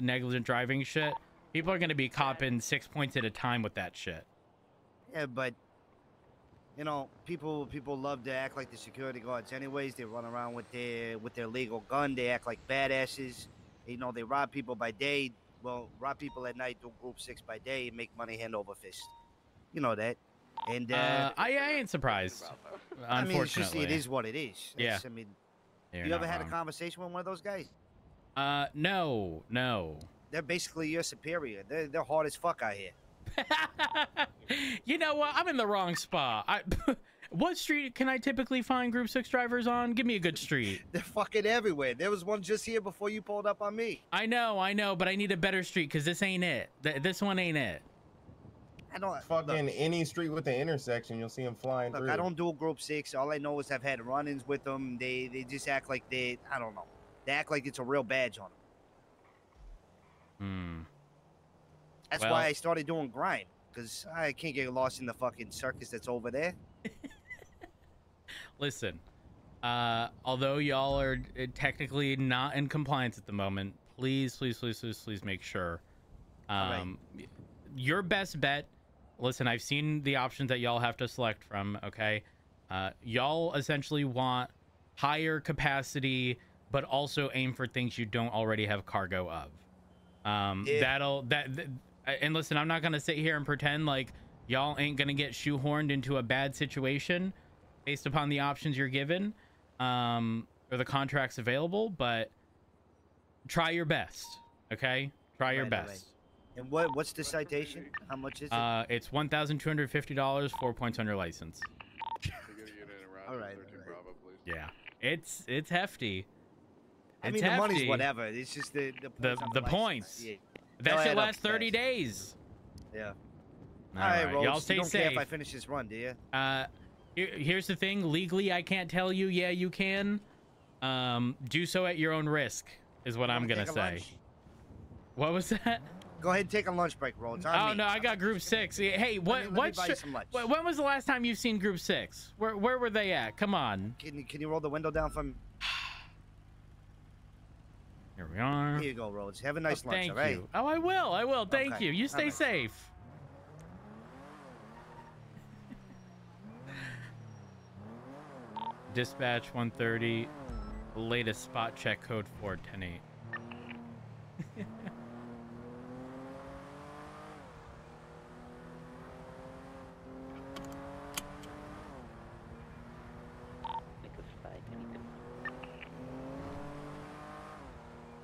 negligent driving shit, people are gonna be copping six points at a time with that shit. Yeah, but you know, people people love to act like the security guards. Anyways, they run around with their with their legal gun. They act like badasses. You know, they rob people by day. Well, rob people at night, do group six by day, and make money hand over fist. You know that. And uh, Uh, I, I ain't surprised. I mean, it's just Unfortunately, it is what it is. Yeah. I mean, You're you ever not had a conversation with one of those guys? Uh, no, no. They're basically your superior. They're they're hard as fuck out here. you know what? I'm in the wrong spot. I, what street can I typically find Group Six drivers on? Give me a good street. They're fucking everywhere. There was one just here before you pulled up on me. I know, I know, but I need a better street because this ain't it. Th- this one ain't it. I don't Fucking look, any street with the intersection, you'll see them flying look, through. I don't do group six. All I know is I've had run-ins with them. They they just act like they I don't know. They act like it's a real badge on them. Hmm. That's Well- why I started doing grind because I can't get lost in the fucking circus that's over there. Listen, uh, although y'all are uh, technically not in compliance at the moment, please, please, please, please, please make sure. All right. Um, y- your best bet. Listen, I've seen the options that y'all have to select from. Okay, uh, y'all essentially want higher capacity, but also aim for things you don't already have cargo of. Um, Yeah. That'll that. th- and listen, I'm not gonna sit here and pretend like y'all ain't gonna get shoehorned into a bad situation based upon the options you're given um, or the contracts available, but try your best. Okay, try your Right, right, right. best. And what what's the citation? How much is it? Uh, it's one thousand two hundred fifty dollars, four points on your license. All right, all right. Yeah, it's it's hefty. I mean, the money's whatever. It's just the the The points the license. points. Yeah. That They'll should last thirty fast. days. Yeah. All All right, right, y'all stay you don't safe. care if I finish this run, do you? Uh, here's the thing. Legally, I can't tell you. Yeah, you can. Um, do so at your own risk, is what I'm gonna say. lunch? What was that? Go ahead and take a lunch break. On Oh me. no, I got Group Six. Hey, what let me what? buy you some lunch. When was the last time you've seen Group Six? Where where were they at? Come on. Can you, can you roll the window down for me? Here we are. Here you go, Rhodes. Have a nice Oh, lunch, thank all right? you. Oh, I will. I will. Thank Okay, you. You stay alright. safe. Dispatch 130. Latest spot check code 4108.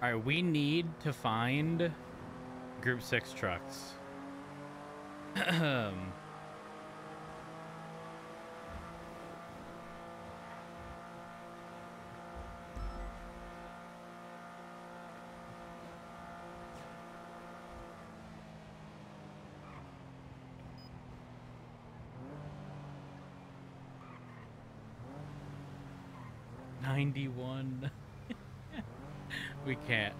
All right, we need to find Group Six trucks. Ninety-one. We can't.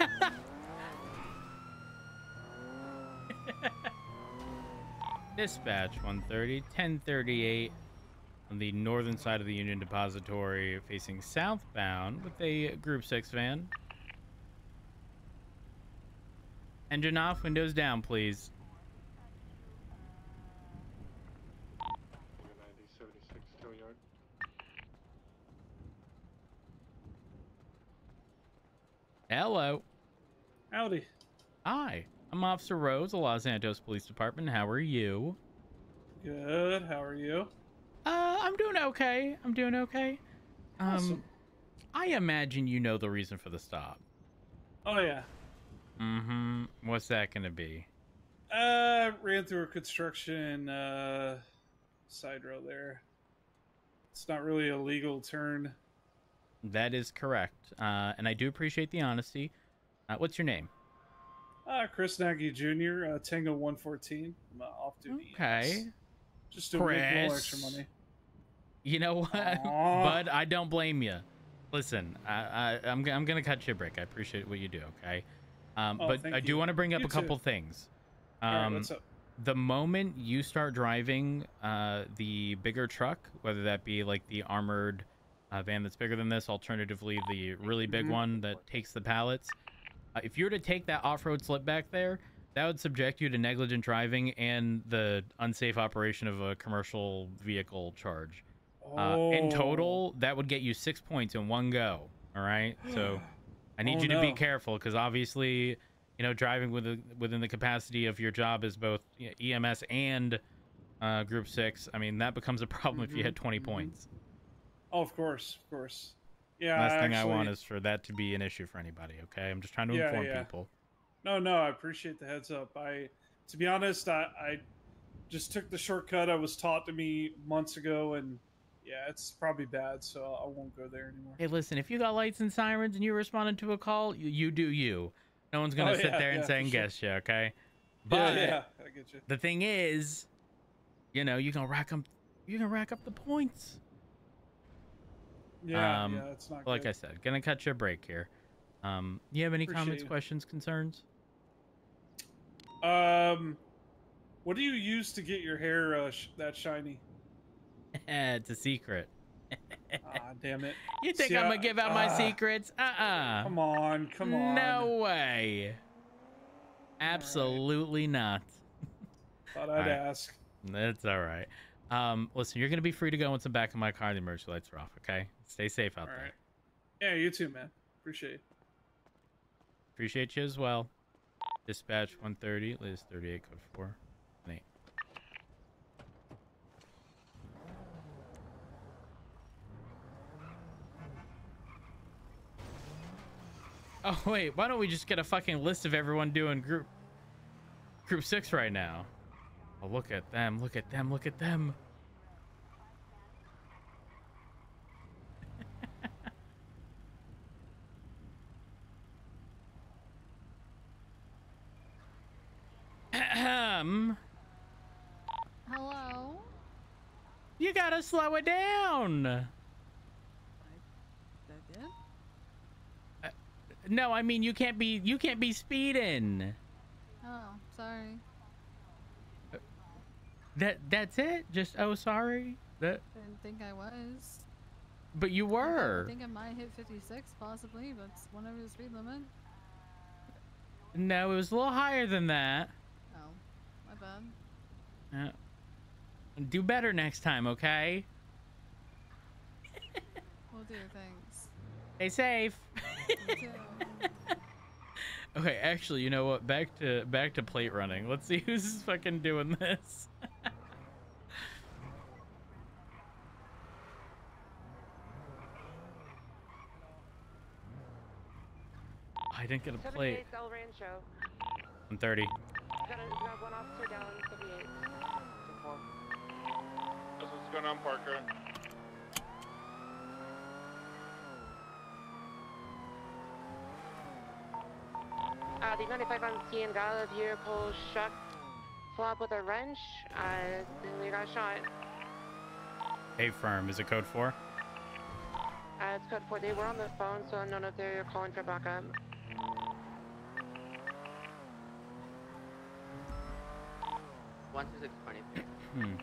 Dispatch 130, 1038 on the northern side of the Union Depository facing southbound with a Group 6 van. Engine off, windows down, please. Hello. Howdy. Hi. I'm Officer Rhodes, the Los Santos Police Department. How are you? Good. How are you? Uh, I'm doing okay. I'm doing okay. Um, Awesome. I imagine you know the reason for the stop. Oh yeah. Mm-hmm. What's that gonna be? Uh, ran through a construction uh side road there. It's not really a legal turn. That is correct. Uh, and I do appreciate the honesty. Uh, what's your name? Uh, Chris Nagy Jr. Uh, Tango 114. I'm uh, off duty. Okay. Just to make a little extra money. You know what, Aw. Bud? I don't blame you. Listen, I, I, I'm, g- I'm gonna cut you a break. I appreciate what you do. Okay. Um, Oh, but I do want to bring up You a couple too. things. All right, Um, what's up? the moment you start driving uh, the bigger truck, whether that be like the armored uh, van that's bigger than this, alternatively the really big Mhm. one that takes the pallets, Uh, if you were to take that off-road slip back there, that would subject you to negligent driving and the unsafe operation of a commercial vehicle charge. Uh, in Oh. total, that would get you six points in one go. All right, so I need Oh, you to be careful because obviously, you know, driving within within the capacity of your job as both you know, EMS and uh, Group Six. I mean, that becomes a problem if you hit 20 mhm. points. Oh, of course, of course. Yeah. Last thing I want is for that to be an issue for anybody. Okay, I'm just trying to Yeah, inform yeah. people. No, no, I appreciate the heads up. I, to be honest, I, I just took the shortcut I was taught to me months ago, and yeah, it's probably bad, so I won't go there anymore. Hey, listen, if you got lights and sirens and you responded to a call, you, you do you. No one's gonna Oh, sit yeah, there and yeah, for second sure. guess you. Okay, yeah, but yeah, I get you. the thing is, you know, you can rack them. You can rack up the points. Yeah, um, yeah, it's not Like good. I said, gonna cut you a break here. Um, you have any Appreciate comments, you. questions, concerns? Um, what do you use to get your hair uh, sh- that shiny? it's a secret. Ah, damn it! You think See, I'm gonna give out my ah. secrets? Uh-uh. Come on, come on. No way. Absolutely not. Thought I'd ask. That's all right. Um, listen, you're gonna be free to go once I'm back in my car. The emergency lights are off. Okay. Stay safe out All there. right. Yeah, you too, man. Appreciate it. Appreciate you as well. Dispatch 130, Liz 38, code 4. 8. Oh wait, why don't we just get a fucking list of everyone doing group group 6 right now? Oh, look at them, look at them, look at them. Hello? You gotta slow it down. I, I did? Uh, no, I mean you can't be you can't be speeding. Oh, sorry. That that's it. Just oh sorry. That Didn't think I was. but you were. I think I might hit 56, possibly, but it's one over the speed limit. No, it was a little higher than that. Oh, my bad. Yeah. Do better next time, okay? we'll do, thanks. Stay safe. Okay, actually, you know what? Back to back to plate running. Let's see who's fucking doing this. I didn't get a plate. 78 El Rancho. I'm 30. Got, a, got one officer down, 78. That's what's going on, Parker. Uh, the 95 on scene got a vehicle struck flop with a wrench. Uh, then we got shot. Hey, firm. Is it code 4? Uh, it's code 4. They were on the phone, so none of they're calling for backup. One two six twenty. Hmm.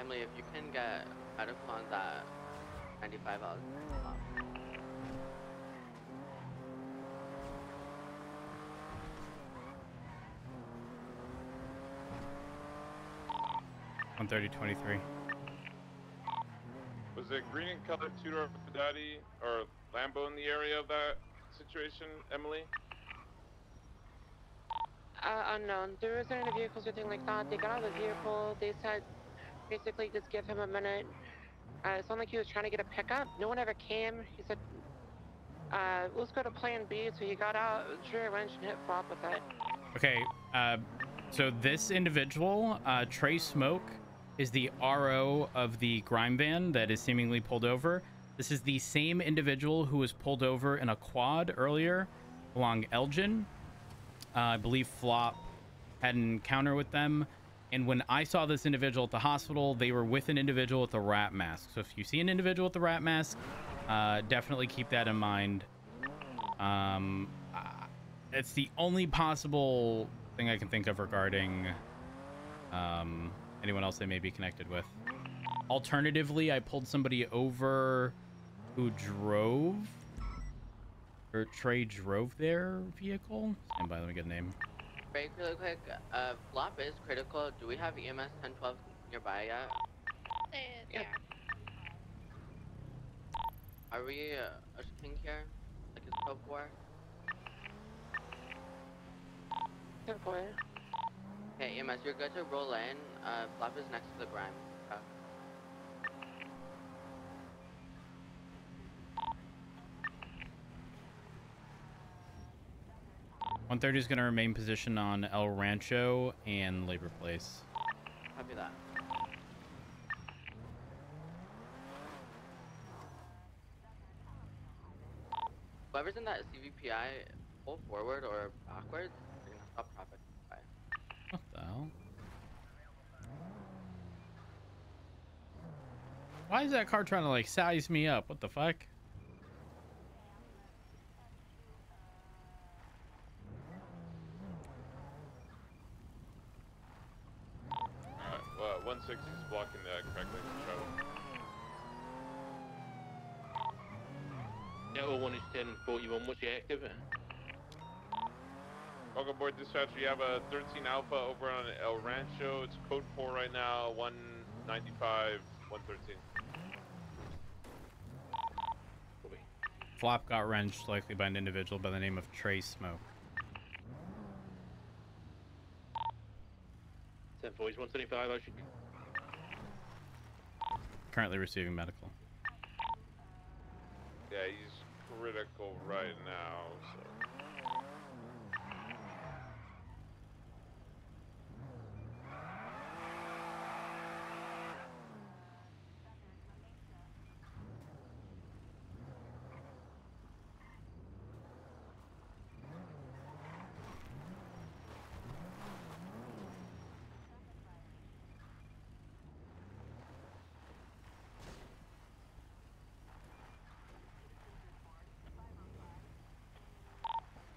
Emily, if you can get medical on that ninety five, I'll. Um, 13023. Was it green and colored two-door Fidati or Lambo in the area of that situation, Emily? Uh, unknown. There wasn't any vehicles or anything like that. They got out of the vehicle. They said basically just give him a minute. Uh, it sounded like he was trying to get a pickup. No one ever came. He said, uh, let's go to plan B. So he got out, drew a wrench, and hit flop with it. Okay, uh, so this individual, uh, Trey Smoke, is the RO of the grime van that is seemingly pulled over. This is the same individual who was pulled over in a quad earlier along Elgin. Uh, I believe Flop had an encounter with them. And when I saw this individual at the hospital, they were with an individual with a rat mask. So if you see an individual with a rat mask, uh, definitely keep that in mind. Um, uh, it's the only possible thing I can think of regarding um, anyone else they may be connected with. Alternatively, I pulled somebody over who drove or Trey drove their vehicle. Stand by, let me get a name. Break really quick. Uh, flop is critical. Do we have EMS 1012 nearby yet? They, they Yep. Are we uh, ushering here? Like it's code for? Ten four. Okay, EMS, you're good to roll in. Uh, flop is next to the grime. truck. 130 is going to remain positioned on El Rancho and Labor Place. Copy that. Whoever's in that CVPI, pull forward or backwards. You're gonna stop traffic. Bye. What the hell? Why is that car trying to like size me up? What the fuck? 160 is blocking the crack lane travel. Delta 1 is 1041, what's your active? Welcome aboard dispatch. We have a 13 Alpha over on El Rancho. It's code 4 right now, 195, 113. Flop got wrenched likely by an individual by the name of Trey Smoke. 10 is 175, I should. Currently receiving medical. Yeah, he's critical right now, so.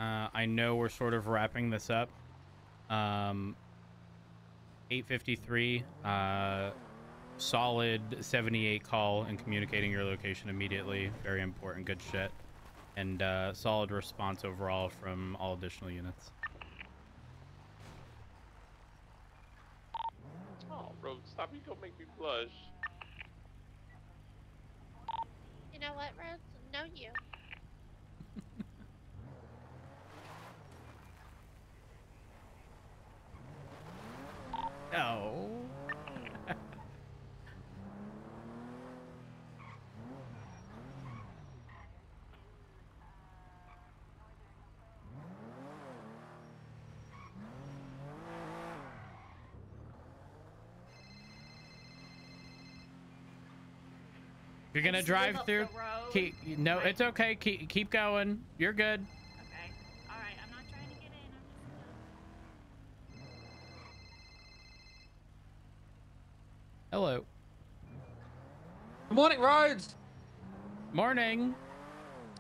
Uh, I know we're sort of wrapping this up. Um, 853, uh, solid 78 call and communicating your location immediately. Very important, good shit. And uh, solid response overall from all additional units. Oh, bro, stop. You gonna make me blush. You know what, Rhodes? You're gonna drive through, keep, no, it's okay. Keep keep going. You're good. Okay. All right. I'm not trying to get in. I'm just. Hello. Good morning, Rhodes. Morning.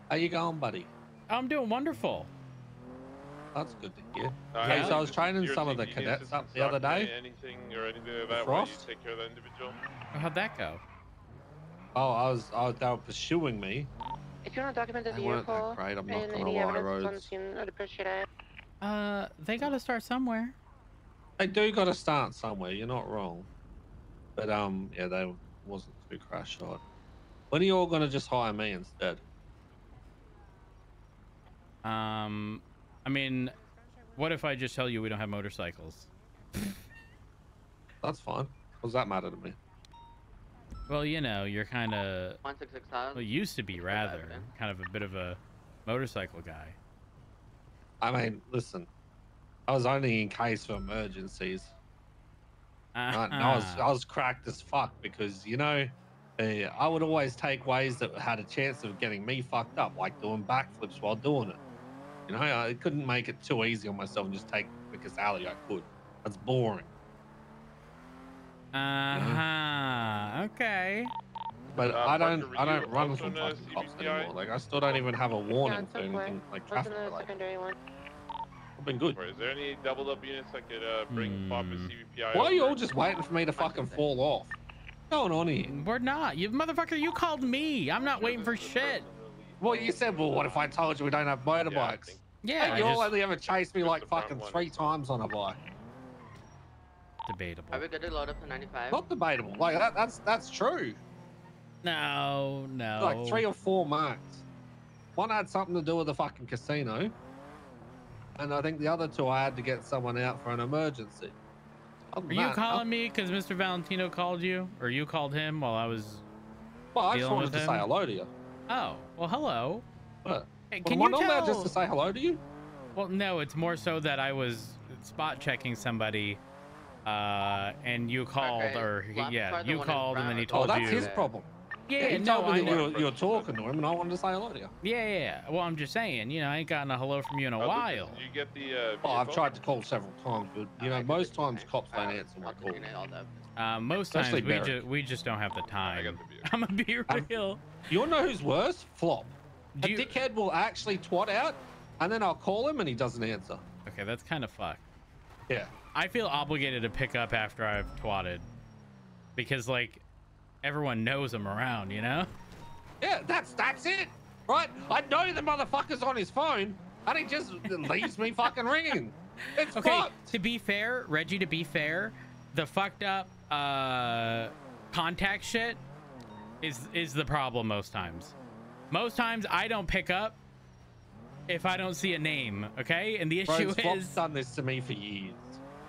How you going, buddy? I'm doing wonderful. That's good to hear. Uh, Okay, yeah. so I was training some of the cadets up the other day. Anything or anything like that while you Frost? take care of that individual? How'd that go? Oh, I was, I was, they were pursuing me. If you want to document the They weren't that vehicle great, I'm not and gonna any lie, evidence on Rhodes. scene, I'd appreciate it. Uh, they gotta start somewhere. They do got to start somewhere. You're not wrong. But um, yeah, they wasn't too crash shot. When are you all gonna just hire me instead? Um, I mean, what if I just tell you we don't have motorcycles? That's fine. What does that matter to me? Well, you know, you're kind of. 166 Well, used to be rather kind of a bit of a motorcycle guy. I mean, listen, I was only in case for emergencies. I, I was Uh-huh. I was cracked as fuck because you know, uh, I would always take ways that had a chance of getting me fucked up, like doing backflips while doing it. You know, I couldn't make it too easy on myself and just take the quickest alley I could. That's boring. Uh huh. Okay. But Uh, I don't I don't run from in a fucking cops anymore. Like I still don't even have a warning for anything like What's traffic in the related. secondary one? I've been good. Or is there any doubled up units that could uh, bring Flop and Hmm. CVPI? Why are you all just waiting for me to fucking fall off? What's going on here? We're not. You motherfucker, you called me. I'm not Sure, waiting for this is the shit. Well, you said, well, what if I told you we don't have motorbikes? think- Yeah, Hey, you all only ever chased me like fucking three times on a bike. Debatable. Are we good to load up to 95? Not debatable. Like that, that's that's true. No, no. Like three or four marks. One had something to do with the fucking casino, and I think the other two I had to get someone out for an emergency. Other Are you that, calling me because Mr. Valentino called you, or you called him while I was? Well, I just wanted with to say hello to you. Oh, well, hello. But Hey, well, can am I you not tell? allowed just to say hello to you? Well, no, it's more so that I was spot checking somebody, uh, and you called, Okay, or he- yeah, you called, and then he front. Oh, that's you. his problem. Yeah, he no, told I me that you know. were, you were talking to him, and I wanted to say hello to you. Yeah, yeah, yeah. Well, I'm just saying, you know, I ain't gotten a hello from you in a Oh, while. Did you get the? Uh, Well, I've tried to call several times, but you know, most times cops don't answer my I'll calls. continue all that. Uh, most times Especially we just we just don't have the time. the. I'm gonna be I'm- real. You wanna know who's worse? Flop. Do a you- dickhead will actually twat out, and then I'll call him, and he doesn't answer. Okay, that's kind of fucked. Yeah. I feel obligated to pick up after I've twatted, because like everyone knows I'm around, you know. Yeah, that's that's it, right? I know the motherfucker's on his phone, and he just leaves me fucking ringing. It's Okay, fucked. to be fair, Reggie, to be fair, the fucked up uh contact shit is is the problem most times. Most times I don't pick up if I don't see a name, okay? And the issue Bro, Flop's is done this to me for years.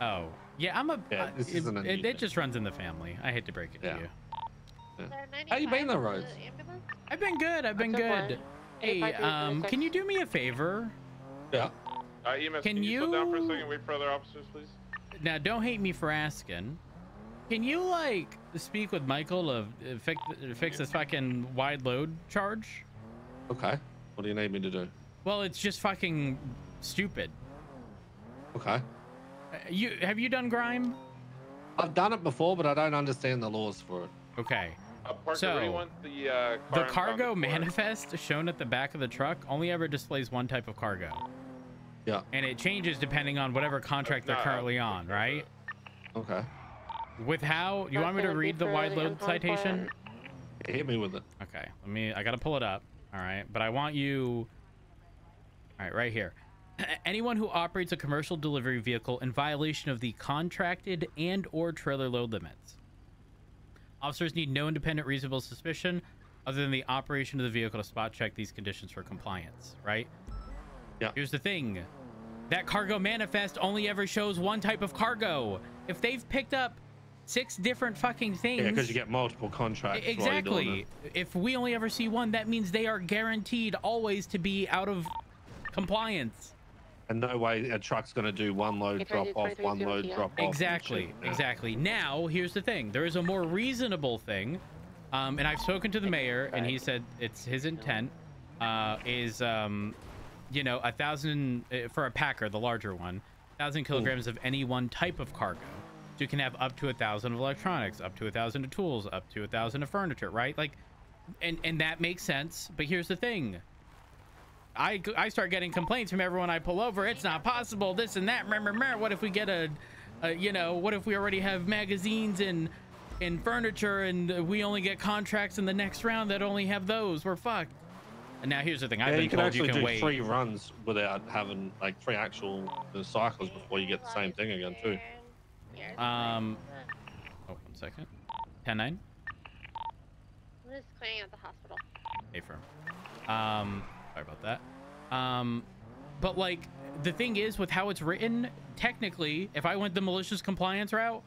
Oh, yeah, I'm a Yeah, uh, this it, isn't it, new it just runs in the family. I hate to break it Yeah. to you. Is there How you been though, on the Rhodes? ambulance? I've been good. I've been What's good. Ryan? Hey, um, can you do me a favor? Yeah. Uh, EMS, Can can, you, slow down for a second? Wait for other officers, please. Now, don't hate me for asking. Can you like speak with Michael to uh, fix fix this fucking wide load charge? Okay. What do you need me to do? Well, it's just fucking stupid. Okay. You have you done grime? I've done it before, but I don't understand the laws for it. Okay. Uh, Parker, So, where do you want the uh, car The impounded cargo for? manifest shown at the back of the truck only ever displays one type of cargo. Yeah. And it changes depending on whatever contract they're no, currently I'll on, take care of right? Okay. With how you want me to read the wide load citation? Hit me with it. Okay, let me. I gotta pull it up. All right, but I want you. All right, right here. Anyone who operates a commercial delivery vehicle in violation of the contracted and/or trailer load limits. Officers need no independent reasonable suspicion other than the operation of the vehicle to spot check these conditions for compliance. Right. Yeah. Here's the thing. That cargo manifest only ever shows one type of cargo. If they've picked up six different fucking things, Yeah, because you get multiple contracts. while you're doing Exactly. If we only ever see one, that means they are guaranteed always to be out of compliance. It. And no way a truck's going to do one load If drop off, one load yeah. drop off. Exactly. Exactly. Now, here's the thing. There is a more reasonable thing, um, and I've spoken to the mayor, and he said it's his intent uh, is, um, you know, a thousand uh, for a packer, the larger one, thousand kilograms of any one type of cargo. So you can have up to a thousand of electronics, up to a thousand of tools, up to a thousand of furniture, right? Like, and and that makes sense. But here's the thing. I, I start getting complaints from everyone I pull over. It's not possible. This and that. What if we get a, a, you know, what if we already have magazines and and furniture and we only get contracts in the next round that only have those? We're fucked. And now here's the thing. I've yeah, been you can told actually you can do wait. three runs without having like three actual uh, cycles before you get the same thing again too. Here's Um, oh, one second. 10-9. I'm just cleaning out the hospital. Hey, firm. Um, sorry about that. Um, but like the thing is with how it's written, technically, if I went the malicious compliance route,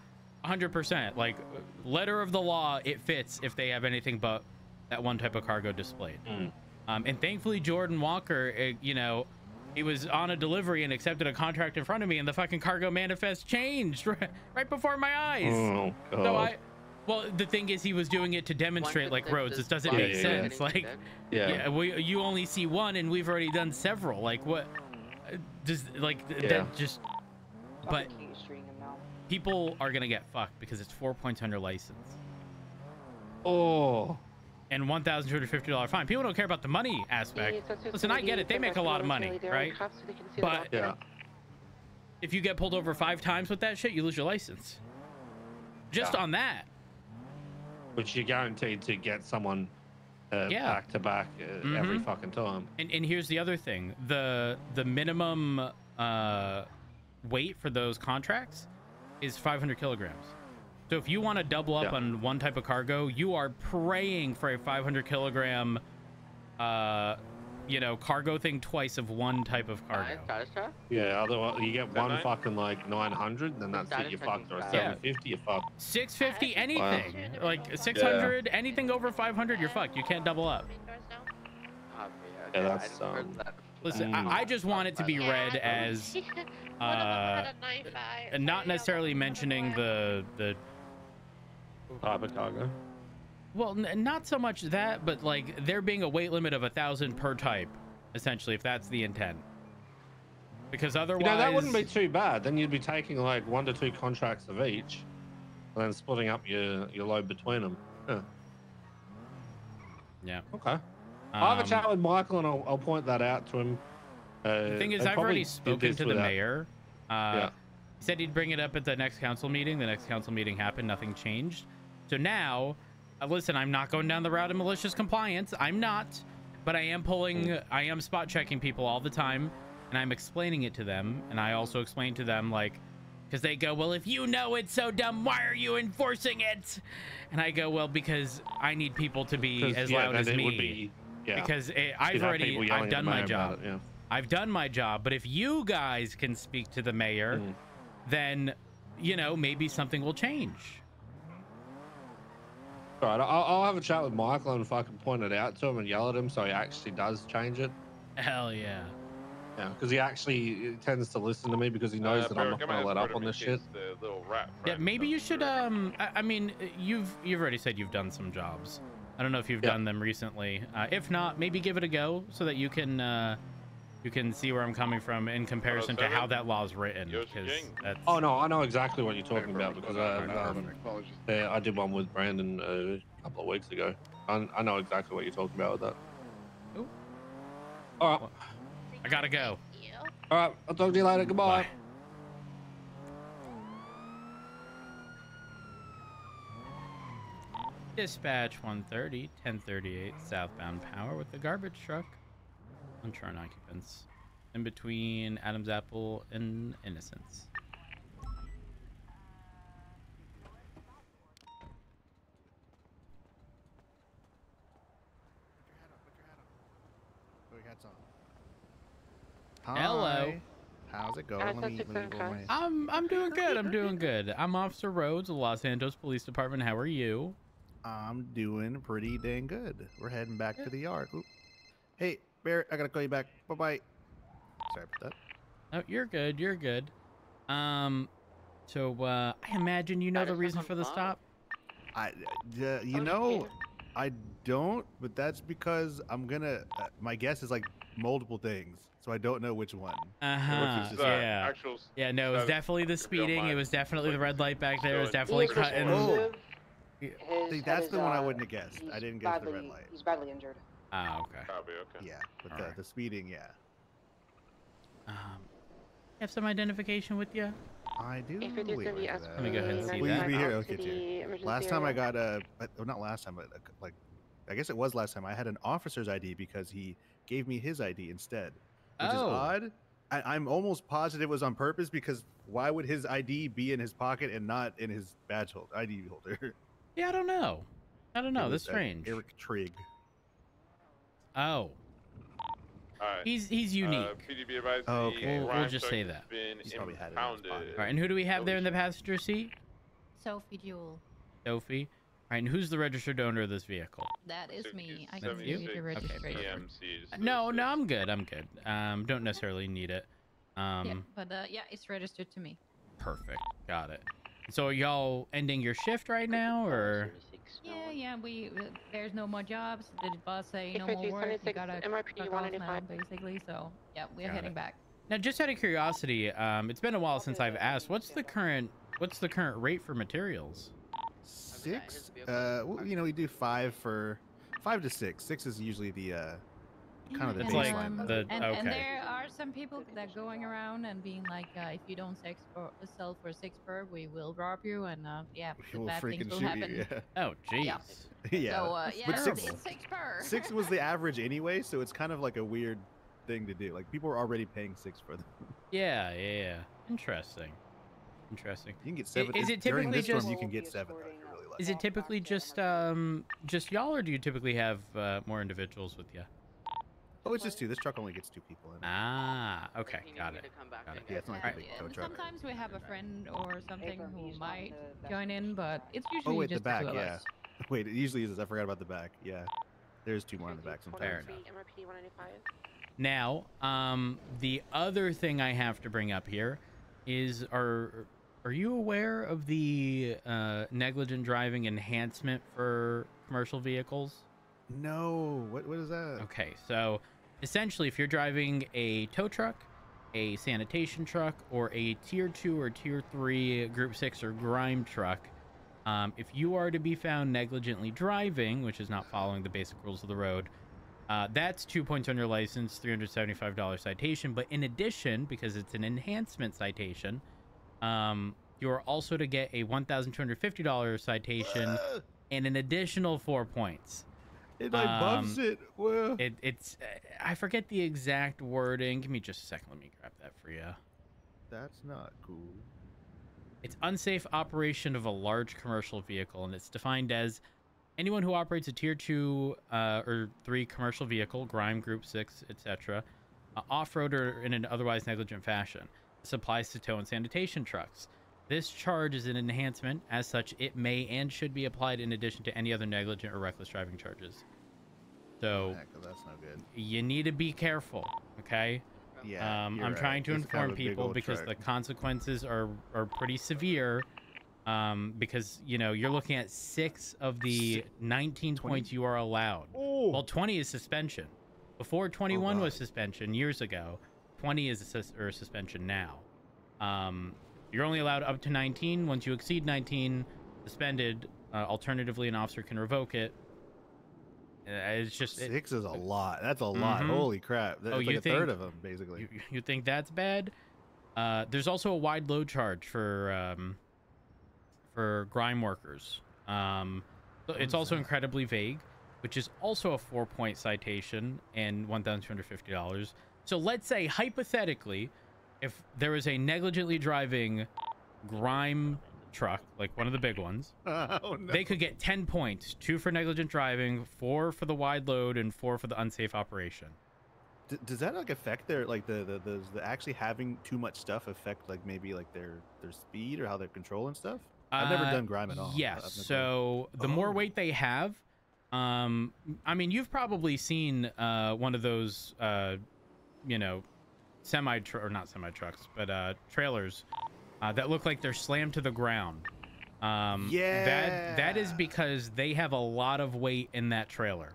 100%. Like letter of the law, it fits if they have anything but that one type of cargo displayed. Mm. Um, and thankfully, Jordan Walker, uh, you know, he was on a delivery and accepted a contract in front of me, and the fucking cargo manifest changed right, right before my eyes. Oh god. So I, well, the thing is, he was doing it to demonstrate, like Rhodes. This doesn't make yeah, yeah. sense. Like, yeah. yeah, we you only see one, and we've already done several. Like, what? uh, Does like Yeah. that just? But people are gonna get fucked because it's four points on your license Oh. and one thousand two hundred fifty dollar fine. People don't care about the money aspect. Listen, I get it. They make a lot of money, right? But Yeah. if you get pulled over five times with that shit, you lose your license. Just Yeah. on that. Which you're guaranteed to get someone uh, Yeah. back to back uh, every Mhm. fucking time. And and here's the other thing: the the minimum uh, weight for those contracts is 500 kilograms. So if you want to double up Yeah. on one type of cargo, you are praying for a 500 kilogram, uh, you know, cargo thing twice of one type of cargo. Nice. Yeah, otherwise you get one nine? fucking like 900, then that's it. You checking fucked. Or fast. 750, you're fucked. 650, anything Wow. like 600, anything over 500, you're fucked. You can't double up. Main doors now. Copy, okay, Yeah, that's, um. Listen, Mm. I, I just want it to be read as One of them uh, had a knife eye. and not necessarily mentioning the the Type of cargo. Well, n- not so much that, but like there being a weight limit of a thousand per type, essentially, if that's the intent. Because otherwise, You know, that wouldn't be too bad. Then you'd be taking like one to two contracts of each, and then splitting up your your load between them. Yeah. Yeah. Okay. I'll have a Um, chat with Michael, and I'll, I'll point that out to him. Uh, The thing is, I've already spoken to the without- mayor. Uh, Yeah. He said he'd bring it up at the next council meeting. The next council meeting happened. Nothing changed. So now, listen, I'm not going down the route of malicious compliance. I'm not, but I am pulling. I am spot checking people all the time, and I'm explaining it to them. And I also explain to them like, because they go, well, if you know it's so dumb, why are you enforcing it? And I go, well, because I need people to be as yeah, loud as me. would be- yeah. Because eh, You'd I've already, I've done my job. it, yeah. I've done my job, but if you guys can speak to the mayor, Mm. then you know maybe something will change. All right, I'll, I'll have a chat with Michael and if I can point it out to him and yell at him so he actually does change it. Hell yeah. Yeah, because he actually tends to listen to me because he knows Uh, that I'm not going to let up on this shit. The little rat Yeah, maybe you should. Um, I, I mean, you've you've already said you've done some jobs. I don't know if you've Yeah. done them recently. Uh, if not, maybe give it a go so that you can uh, you can see where I'm coming from in comparison to how that law is written. Because that's Oh no, I know exactly what you're talking about because I, um, yeah, I did one with Brandon uh, a couple of weeks ago. I, I know exactly what you're talking about with that. Ooh. All right, I gotta go. You. all right. I'll talk to you later. Goodbye. Bye. Dispatch 130, 1038 southbound power with the garbage truck. Uncharted occupants. In between Adam's Apple and Innocence. Put your hats on. Hello. How's it going? Let me, that's let me go I'm I'm doing good. I'm doing good. I'm Officer Rhodes of the Los Santos Police Department. How are you? I'm doing pretty dang good. We're heading back to the yard. Oop. Hey, Barrett, I gotta call you back. Bye bye. Sorry about that. Oh, you're good. You're good. Um, so uh, I imagine you know the reason for the file. stop. I, uh, you know, I don't, but that's because I'm gonna. Uh, my guess is like multiple things, so I don't know which one. Uh huh. it's It's, just- uh, Yeah. Actual Yeah. No, it was definitely the if you don't speeding. It was definitely the red light back there. It was definitely He cutting. Oh. Yeah, His See, that's the one I uh, wouldn't have guessed. I didn't guess the red badly- light. He's badly injured. Ah, okay. Copy, okay. Yeah, but All the, right. the speeding, yeah. Um, you have some identification with you? I do. If it is Wait, in the wait, Let me go ahead and see Will you that. be here? out Okay, to too. the emergency Last time I got a, uh, well, not last time, but like, I guess it was last time. I had an officer's ID because he gave me his ID instead, which is Oh. odd. I, I'm almost positive it was on purpose because why would his ID be in his pocket and not in his badge holder, ID holder? Yeah, I don't know. I don't know. It That's uh, strange. Eric Trigg. Oh, All right. he's he's Uh, unique. PDB advised Oh, okay. We'll- we'll just say that. Been He's probably had it in his All right, and who do we have there in the passenger seat? Sophie Jewel. Sophie. All right, and who's the registered owner of this vehicle? That is me. I can you? give you the Okay, registration. EMCs. Uh, No, no, I'm good. I'm good. Um, don't necessarily need it. Um, yeah, but uh, yeah, it's registered to me. perfect. Got it. So y'all ending your shift right now, or? Yeah, yeah. We uh, there's no more jobs. The boss say no more work. You gotta MRPD fuck off now, basically. So yeah, we're Got heading it. back. Now, just out of curiosity, um, it's been a while since I've asked. What's the current What's the current rate for materials? Six. Uh, well, you know, we do five for five to six. Six is usually the uh, kind of the It's And, baseline. um, the- and, okay. and there are some people that going around and being like, uh, if you don't sex for, sell for six per, we will rob you, and uh, yeah, We the will bad things freaking will shoot happen. you. Oh, jeez. Yeah. Yeah. yeah. So uh, But yeah, six, it's six per. six was the average anyway, so it's kind of like a weird thing to do. Like people are already paying six for them. Yeah, yeah, yeah. Interesting. Interesting. You can get seven. is it's- it during typically this storm, just you can get seven. though, really is it typically just um just y'all or do you typically have uh, more individuals with you? Oh, it's just two. This truck only gets two people in. Ah, okay, If you need got it. to come back, Got it. Yeah, it's not like a big tow truck. sometimes we have a friend or something who might join in, but it's usually Oh wait, just the back. two of Yeah. us. Wait, it usually is. I forgot about the back. Yeah. There's two more in the back sometimes. enough. MRP 195. Now, um, the other thing I have to bring up here is are are you aware of the uh, negligent driving enhancement for commercial vehicles? No. What what is that? Okay, so essentially, if you're driving a tow truck, a sanitation truck, or a tier two or tier three group six or grime truck, um, if you are to be found negligently driving, which is not following the basic rules of the road, uh, that's two points on your license, $375 citation. But in addition, because it's an enhancement citation, um, you are also to get a $1,250 citation and an additional four points. It like buffs um, it. Well, It, it's uh, I forget the exact wording. Give me just a second. Let me grab that for you. that's not cool. It's unsafe operation of a large commercial vehicle, and it's defined as anyone who operates a tier two uh, or three commercial vehicle, grime group six, etc., uh, off-road or in an otherwise negligent fashion. This applies to tow and sanitation trucks. This charge is an enhancement. As such, it may and should be applied in addition to any other negligent or reckless driving charges. So Heck, that's no good. you need to be careful, okay? Yeah. um, I'm right. trying to This is kind inform of people because the consequences are are pretty severe. Um, because you know you're looking at six of the 19 20? points you are allowed. Oh. Well, 20 is suspension. Before 21 was suspension years ago. 20 is a sus- or suspension now. Um, you're only allowed up to 19. Once you exceed 19, suspended. Uh, alternatively, an officer can revoke it. Uh, it's just it- Six is a lot. That's a lot. Mhm. Holy crap! That's Oh, like you a third think- of them, basically. you, you think that's bad? Uh, there's also a wide load charge for um, for grime workers. Um, so it's also incredibly vague, which is also a four point citation and one thousand two hundred fifty dollars. So let's say hypothetically, if there was a negligently driving grime truck, like one of the big ones, oh no. they could get ten points: two for negligent driving, four for the wide load, and four for the unsafe operation. D- does that like affect their like the, the the the actually having too much stuff affect like maybe like their their speed or how they're controlling stuff? I've never Uh, done grime at all. Yes. So the more Oh. weight they have, um, I mean, you've probably seen uh, one of those, uh, you know, semi or not semi trucks, but uh, trailers uh, that look like they're slammed to the ground. Um, That that is because they have a lot of weight in that trailer.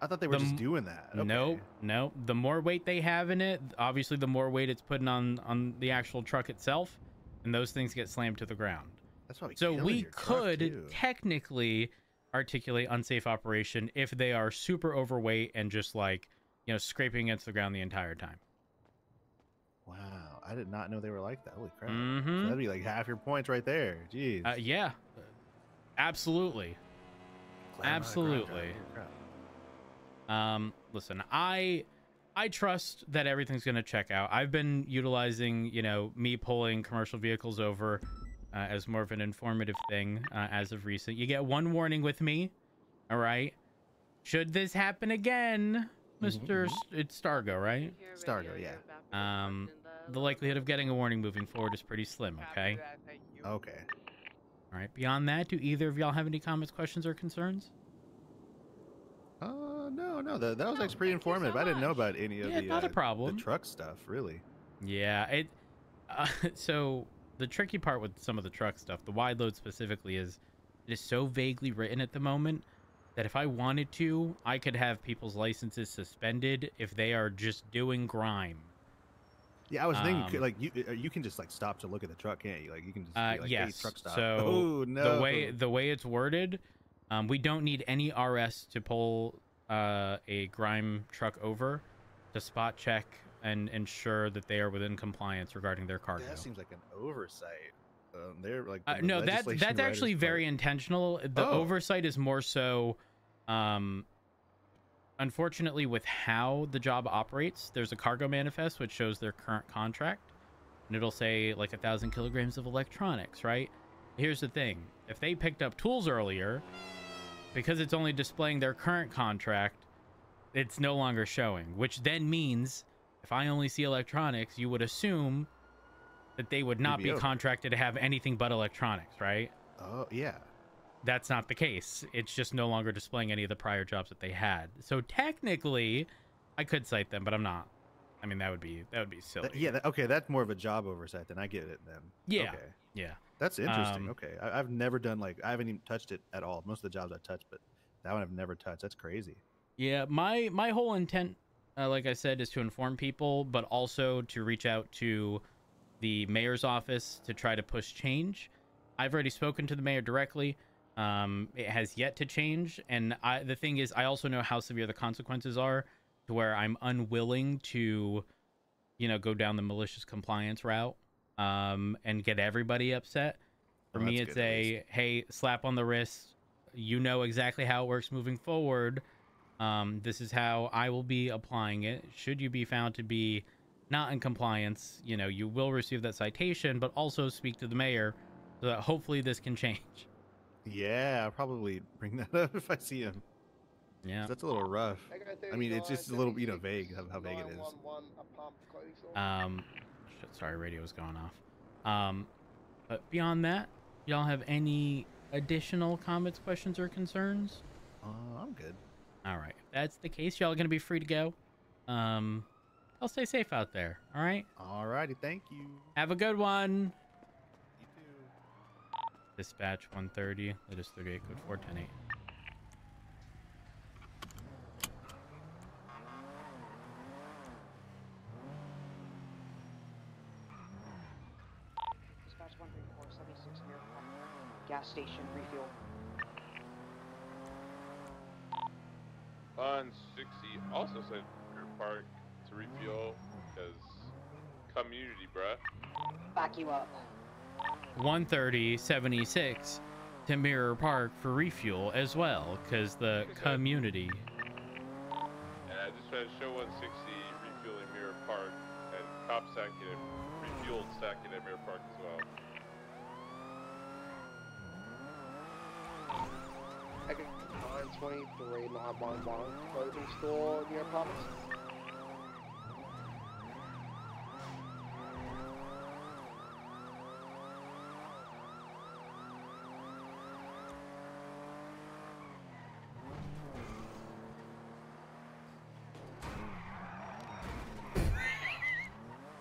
I thought they were the just doing that. Okay. Nope, nope. The more weight they have in it, obviously, the more weight it's putting on on the actual truck itself, and those things get slammed to the ground. That's probably So we could technically articulate unsafe operation if they are super overweight and just like you know scraping against the ground the entire time. Wow, I did not know they were like that. Holy crap! So Mhm. that'd be like half your points right there. Jeez. Uh, yeah, absolutely. Glad I'm not a grime absolutely. driver. Holy crap. Um, listen, I I trust that everything's gonna check out. I've been utilizing, you know, me pulling commercial vehicles over uh, as more of an informative thing uh, as of recent. You get one warning with me, all right. Should this happen again, Mhm, Mister? It's Stargo, right? Stargo, yeah. Um, the likelihood of getting a warning moving forward is pretty slim. Okay. Okay. All right. Beyond that, do either of y'all have any comments, questions, or concerns? Uh, no, no, that, that was actually pretty thank so informative. I didn't know about any of Yeah, the, not a uh, problem. the truck stuff, really. Yeah, it. Uh, so the tricky part with some of the truck stuff, the wide load specifically, is it is so vaguely written at the moment that if I wanted to, I could have people's licenses suspended if they are just doing grime. Yeah, I was thinking Um, like you uh, you can just like stop to look at the truck, can't you? Like you can just Uh, like, yes. hey, truck stop. So oh no. the way the way it's worded, um, we don't need any RS to pull uh, a grime truck over. to spot check and ensure that they are within compliance regarding their cargo. That seems like an oversight. Um, they're like Uh, no, that's legislation that's writers actually part. very intentional. The Oh. oversight is more so, um, unfortunately, with how the job operates. There's a cargo manifest which shows their current contract, and it'll say like a thousand kilograms of electronics. Right. Here's the thing: if they picked up tools earlier, because it's only displaying their current contract, it's no longer showing. Which then means, if I only see electronics, you would assume that they would not be contracted to have anything but electronics, right? Oh yeah. That's not the case. It's just no longer displaying any of the prior jobs that they had. So technically, I could cite them, but I'm not. I mean, that would be that would be silly. That- yeah. That, okay, that's more of a job oversight. Then I get it. Then. Yeah. Okay. Yeah. That's interesting. Um, okay, I, I've never done like I haven't even touched it at all. Most of the jobs I've touched, but that one I've never touched. That's crazy. Yeah, my my whole intent, uh, like I said, is to inform people, but also to reach out to the mayor's office to try to push change. I've already spoken to the mayor directly. Um, it has yet to change, and I, the thing is, I also know how severe the consequences are, to where I'm unwilling to, you know, go down the malicious compliance route, um, and get everybody upset. For me, it's a hey, slap on the wrist. You know exactly how it works moving forward. Um, this is how I will be applying it. Should you be found to be not in compliance, you know, you will receive that citation, but also speak to the mayor so that hopefully this can change. Yeah, I'll probably bring that up if I see him. Yeah. That's a little rough. I mean, it's just a little, you know, vague how, how vague it is. Um, shit, sorry, radio was going off. Um, but beyond that, y'all have any additional comments, questions, or concerns? Uh, I'm good. All right. If that's the case, y'all are going to be free to go. Um, I'll stay safe out there. All right. All righty. Thank you. Have a good one. You too. Dispatch 130, latest 38, code 4108. Dispatch 134, 76 near gas station refuel. On 60 also said Rear Park to refuel because community, bruh. Back you up. 130, 76 to Mirror Park for refuel as well, because the community. And I just tried to show 160 refueling Mirror Park and cop stacking it, refueled stacking at Mirror Park as well. Okay, 923 911 clothing store near apartments.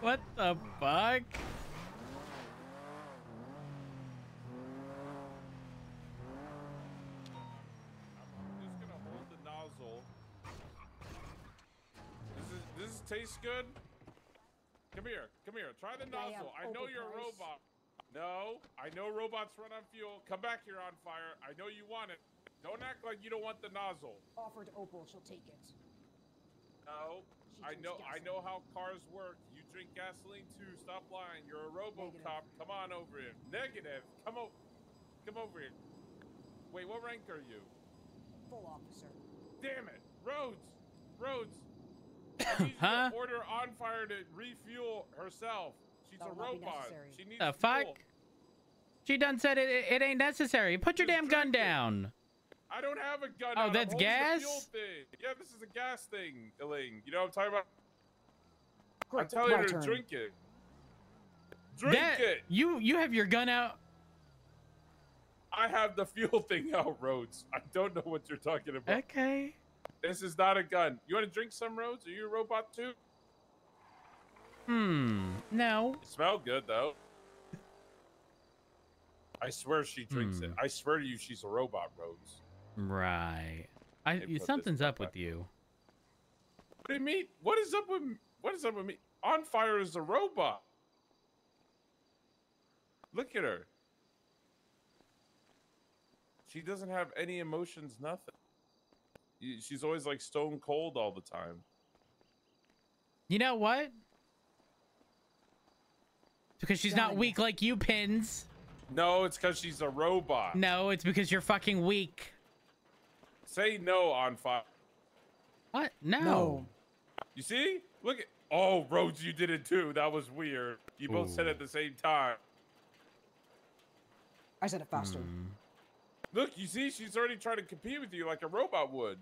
What the fuck? just gonna hold the nozzle. Does this, does this taste good? Come here, come here. Try the Think I nozzle. I know you're a robot. No, I know robots run on fuel. Come back here on fire. I know you want it. Don't act like you don't want the nozzle. Offered Opal, she'll take it. No, I know. I know how cars work. You drink gasoline too. Stop lying. You're a RoboCop. Come on over here. Negative. Come over. Come over here. Wait, what rank are you? Full officer. Damn it, Rhodes, Rhodes. I need you Huh? to order on fire to refuel herself. She's That a will not be robot. She needs The fuel. fuck? She done said it, it, it ain't necessary. Put your Just damn gun drink it. down. I don't have a gun. Oh, out. That's gas? Yeah, this is a gas thing, Elaine. You know what I'm talking about? I'm Great, telling my her turn. to drink it. Drink that, it. You you have your gun out. I have the fuel thing out, Rhodes. I don't know what you're talking about. Okay. This is not a gun. You want to drink some, Rhodes? Are you a robot too? Hmm. No. You smell good though. I swear she drinks it. Hmm. I swear to you, she's a robot, Rhodes. Right. I Hey, put this something's back up with you. What do you mean? What is up with what is up with me? On fire is a robot. Look at her. She doesn't have any emotions, nothing. She's always like stone cold all the time. You know what? Because she's not weak like you, Pins. No, it's because she's a robot. No, it's because you're fucking weak. Say no on fire. What? No. You see? Look at. Oh, Rhodes, you did it too. That was weird. You both said it at the same time. I said it faster. Hmm. Look, you see, she's already trying to compete with you like a robot would.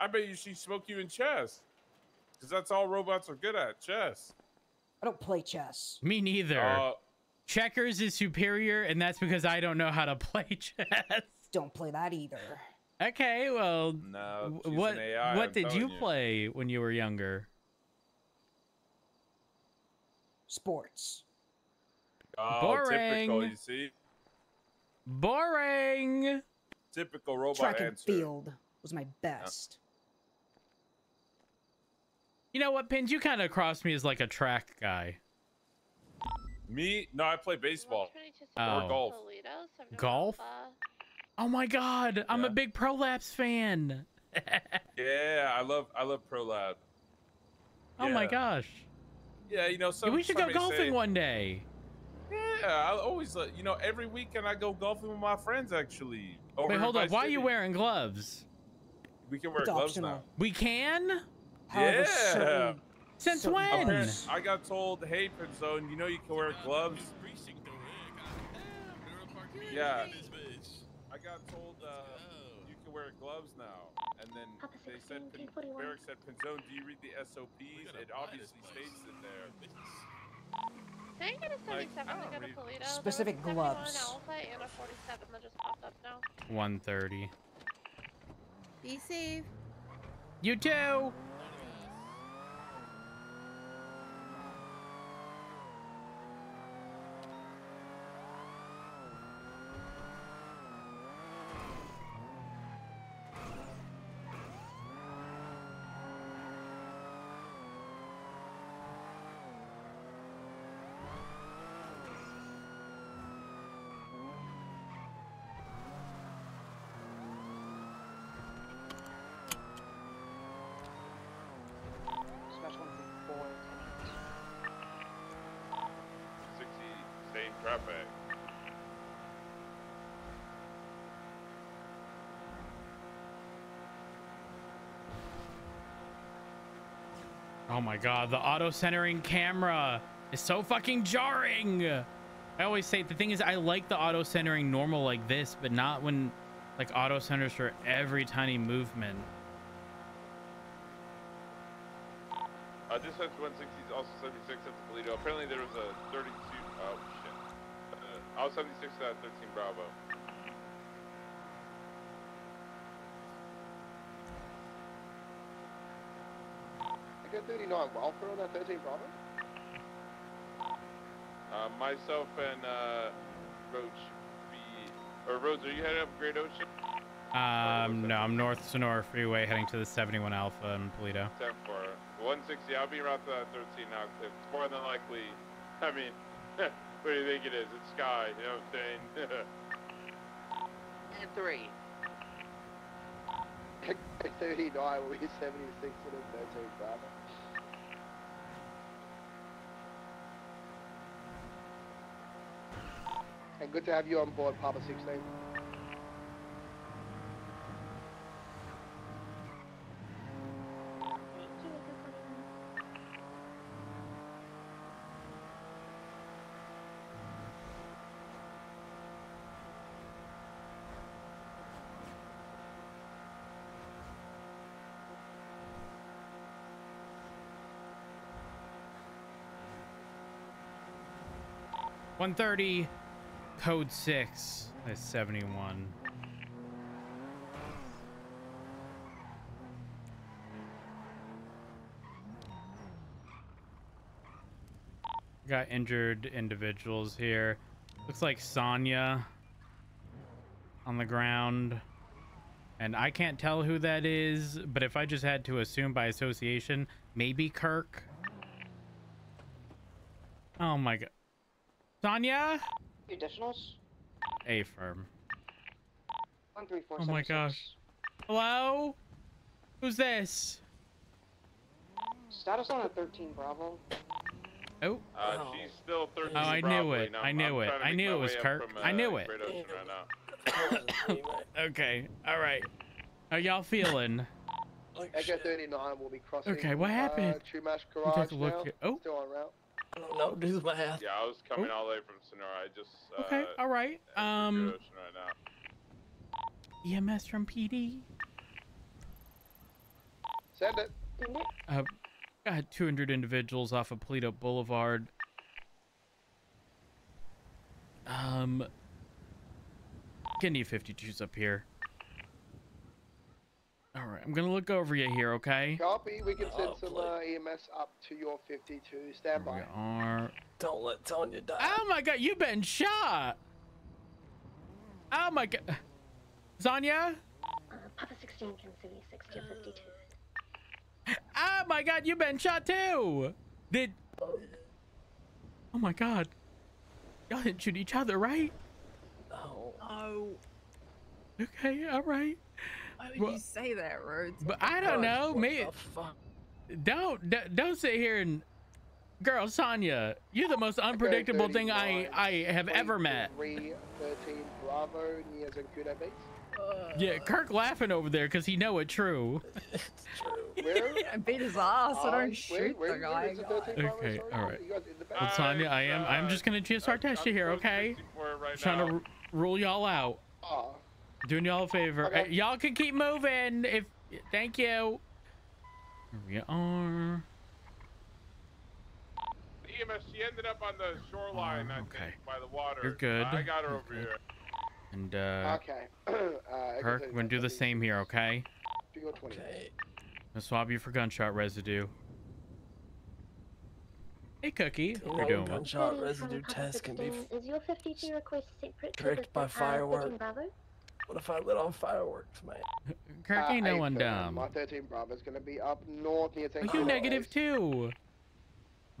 I bet you she smoked you in chess. Because that's all robots are good at chess. I don't play chess. Me neither. Uh, Checkers is superior, and that's because I don't know how to play chess. Don't play that either. Okay, well, No, w- an what AI, what I'm did you you. play when you were younger? Sports. Oh, typical, Boring. you see? Boring. Typical robot Track and answer. field was my best. You know what, Pins? You kind of crossed me as like a track guy. Me? No, I play baseball. Oh. Or golf. Golf? Oh my God, I'm a big Prolapse fan. Yeah, I love I love ProLab. Oh my gosh. Yeah, you know, so we should go golfing say- one day. Yeah, I always, uh, you know, every weekend I go golfing with my friends. Actually, Wait, hold up. Vice Why are you wearing gloves? We can wear It's gloves optional. now. We can? However, yeah. certain- Since certain when? bars- I got told, hey, Pinzone, you know you can wear gloves. Yeah. I got told uh, you can wear gloves now, and then they said, Pin- Barrick said, Pinzone, do you read the SOPs? It obviously states in there. Can I get a 77 I to don't go to read- Specific there was a gloves. Alpha and a 47 that just popped up now. 130. Be safe. You too. Oh my god, the auto centering camera is so fucking jarring. I always say the thing is I like the auto centering normal like this, but not when like auto centers for every tiny movement. Uh, this has 160 also 76 at the Toledo. Apparently there was a 32. Oh shit. I was 76 at 13 Bravo. I got 39 welfare on that 13 Bravo. Uh, myself and uh, Roach be or Rhodes, are you heading up Great Ocean? Um, no, I'm north Sonora Freeway heading to the 71 Alpha in Paleto. 10 for 160. I'll be around the 13 now. 'cause It's more than likely. I mean, what do you think it is? It's Sky. You know what I'm saying? And three. 39 will be 76 for the 13 Bravo. And good to have you on board, Papa 16. One thirty, code six. That's 71. Got injured individuals here. Looks like Sonya on the ground. And I can't tell who that is, but if I just had to assume by association, maybe Kirk. Oh my god. Sonya? Additionals? A firm. One three four Oh my gosh. Hello? Who's this? Status on a 13 Bravo. Oh. Uh, she's still 13. Oh, I knew it. and I knew it. I knew it was Kirk. from, I uh, knew it. Right. Okay. All right. How y'all feeling? Echo 39 will be crossing. Okay, what happened? Uh, Chumash Garage take a look now. here. Oh. Still en route. I don't know. Do the math. Yeah, I was coming all the way from Sonora. I just. Uh, Okay. All right. Um. Right now. EMS from PD. Send it. Uh, got 200 individuals off of Paleto Boulevard. Um, gonna 52s up here. All right, I'm gonna look over you here, okay? Copy. We can send Oh, some uh, EMS up to your 52. Stand by. Are Don't let Tanya die. oh my god, you've been shot! Oh my god, Zanya! Papa 16 can see 60 or 52. Oh my god, you've been shot too! Did oh my god, y'all didn't shoot each other, right? No. Oh, Okay, all right. Why would Well- you say that, Rhodes? But I don't know. Me, don't d- don't sit here and, girl, Sonya, you're the most unpredictable thing I I have ever met. Bravo near Zancudo Base. Yeah, Kirk laughing over there because he know it true. it's Where? I beat his ass. I Uh, don't where- shoot where- the where guy. the 13 Okay, all right. You guys in the back? Well, Sonya, I am I'm just gonna GSR test you here, okay? Right Trying to r- rule y'all out. Ah. Doing y'all a favor. Okay. Uh, y'all can keep moving. If thank you. Here we are. EMS, she ended up on the shoreline, I okay. think, by the water. You're good. I got her over here. And uh, Okay. uh, Kirk, we're gonna do the same here, okay? Figure 20. Okay. I'll swab you for gunshot residue. Hey, Cookie. You You're know, doing well. gunshot residue test can be f- Is your 52 request separate tricked by uh, firework. 13 Bravo? What if I lit on fireworks, man? Kirk Uh, ain't no eight, one uh, dumb. My 13 Bravo is going to be up north near Are you negative too?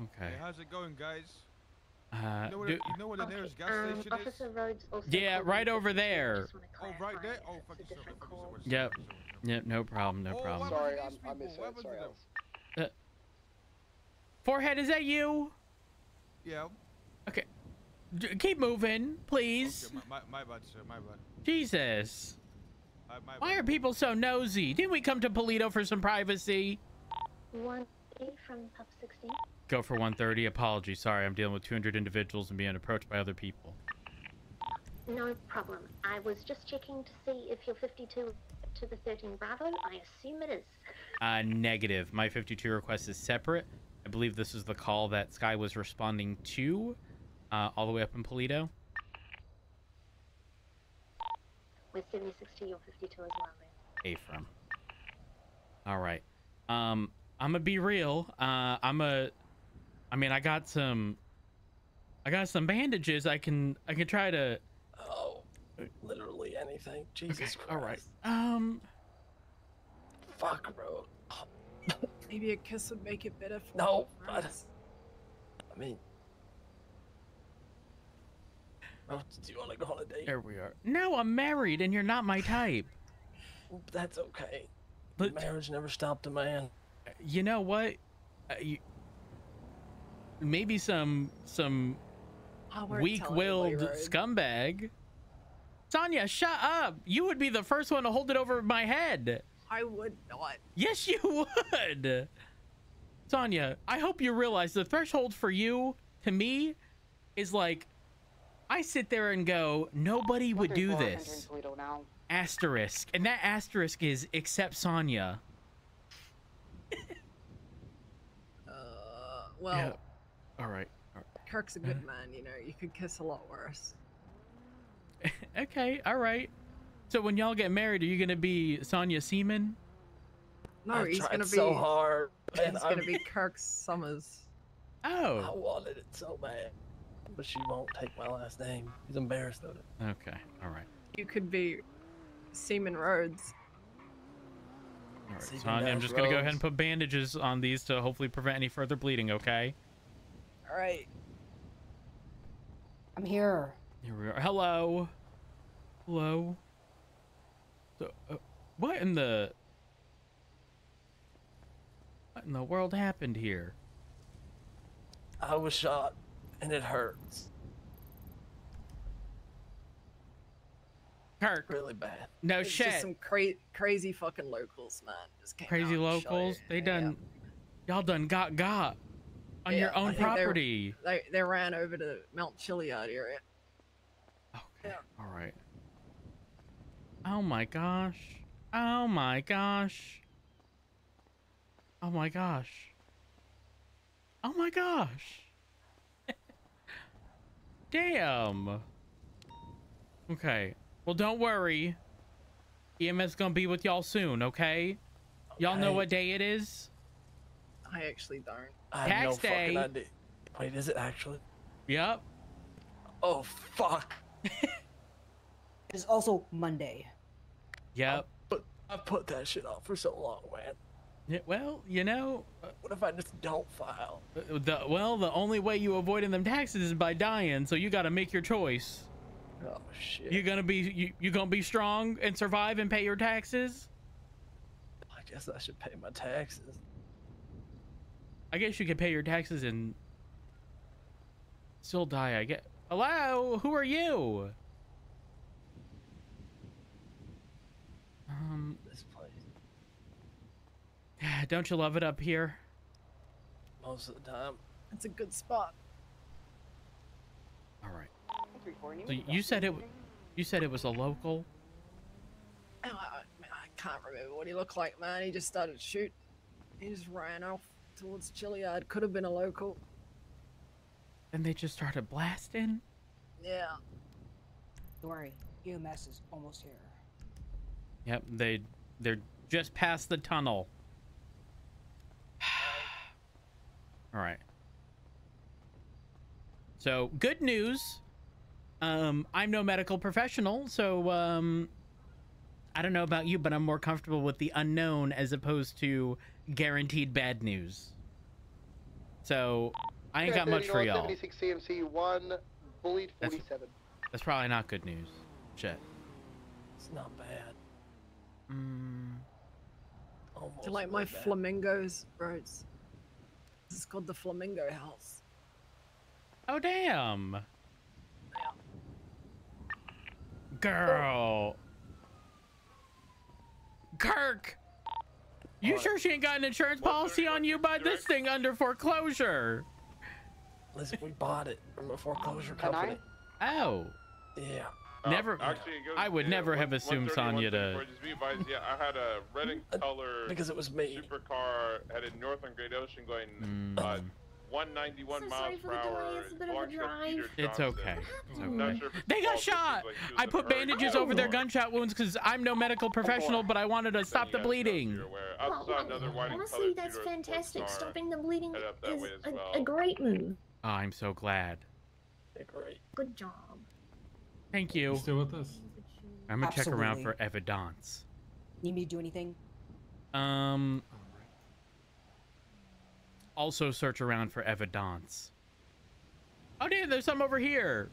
Okay. Hey, how's it going, guys? Uh, You know where, do- the, you know where the nearest gas Um, is? Officer also yeah, right over there. Oh, right there? Oh, if fuck it's a yourself. different Fuck call. yourself. Yep. Yep. No problem. No Oh, problem. Sorry, I'm, I these people? What misheard. Sorry, happened to Alex. Forehead, is that you? Yeah. Okay. D- keep moving, please. Okay, my, my, my bad, sir. My bad. Jesus. Why are people so nosy? Didn't we come to Paleto for some privacy? One eight from Pub 16. Go for 130. Apology. Sorry, I'm dealing with 200 individuals and being approached by other people. No problem. I was just checking to see if you're 52 to the 13 Bravo. I assume it is. Uh, negative. My 52 request is separate. I believe this is the call that Sky was responding to, uh, all the way up in Paleto. We're 76 to your 52 as well. Then. A from. All right. Um, I'm gonna be real. Uh, I'm a. I mean, I got some. I got some bandages. I can. I can try to. Oh, literally anything. Jesus Christ. All right. Um. Fuck, bro. Maybe a kiss would make it better for No, but- I mean, oh, do you want to go on a date? There we are. No, I'm married, and you're not my type. That's okay. But- marriage never stopped a man. You know what? Uh, you, maybe some some I won't tell weak-willed scumbag. Sonia, shut up! You would be the first one to hold it over my head. I would not. Yes, you would. Sonia, I hope you realize the threshold for you to me is like I sit there and go, nobody would do this. now. Asterisk. And that asterisk is except Sonia. Uh, well, Yeah. All right. All Kirk's a good man. You know, you could kiss a lot worse. Okay. All right. So when y'all get married, are you gonna be Sonia Seaman? No, I've he's gonna be. so hard. He's and gonna be Kirk Summers. Oh. I wanted it so bad, but she won't take my last name. She's embarrassed of it. Okay. All right. You could be Seaman Rhodes. All right. Seaman Sonia, I'm Dash just gonna go ahead and put bandages on these to hopefully prevent any further bleeding. Okay. All right. I'm here. Here we are. Hello. Hello. So, uh, what in the? What in the world happened here? I was shot, and it hurts Kirk. really bad. No It's shit. Just some cra- crazy fucking locals, man. Just came Crazy out and shot locals. it. They Yeah. done. Y'all done got got on Yeah, your own think they property. They, they ran over to Mount Chiliad area. Okay. All right. Oh my gosh. Oh my gosh. Oh my gosh. Oh my gosh. Damn. Okay. Well, don't worry. EMS gonna be with y'all soon, okay? Y'all know what day it is? I actually don't. I have Tax no fucking day. idea. Wait, is it actually? Yep. Oh fuck. It's also Monday. Yep. But I put that shit off for so long, man. Yeah, well, you know, uh, What if I just don't file? uh, the well, the only way you avoiding them taxes is by dying. So you got to make your choice. Oh shit. You gonna be you, you gonna be strong and survive and pay your taxes? I guess I should pay my taxes. I guess you could pay your taxes and still die. I get. Hello, who are you? Um, This. don't you love it up here? Most of the time. It's a good spot. All right. So you said it. You said it was a local. Oh, I, I, I can't remember what he looked like, man. He just started shooting. He just ran off towards Chiliad. Could have been a local. And they just started blasting. Yeah. Don't worry, EMS is almost here. Yep, they they're just past the tunnel. All right. So, good news. Um I'm no medical professional, so um I don't know about you, but I'm more comfortable with the unknown as opposed to guaranteed bad news. So, I ain't got much for y'all. 76 CMC 1, bullied 47. That's probably not good news. Shit. It's not bad. Mm, Almost. Do you like my bad. flamingos, bro? It's, this is called the Flamingo House. Oh damn. Girl. Kirk. You What? sure she ain't got an insurance policy on you by this thing under foreclosure? Listen, we bought it from a foreclosure Can I? company. Oh. Yeah. Uh, Never- Actually, it goes, I would yeah, never have assumed Sonya to- Just be advised, yeah, I had a red and color Because it was me. supercar headed north on Great Ocean going Mm, uh, 191 So miles per hour. it's a bit of a belongs to drive. Peter It's okay. It's okay. sure They got fault, but it shot. like I put hurry. bandages over their gunshot wounds because I'm no medical professional, but I wanted to stop the Then you guys know if bleeding. Well, Outside well, another white and honestly, that's fantastic. Stopping the bleeding is up that is way as a, a great move. Oh, I'm so glad. Great. Good job. Thank you. Still with us? I'm gonna check around for evidence. Need me to do anything? Um. Also search around for evidence. Oh damn, there's some over here.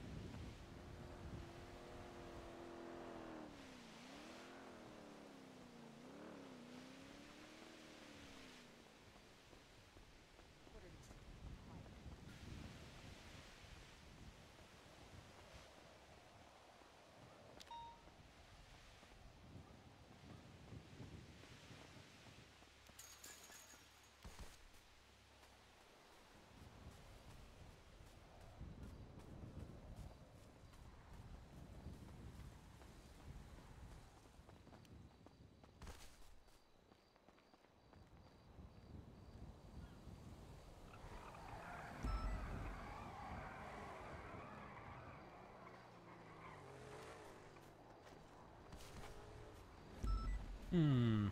Hmm.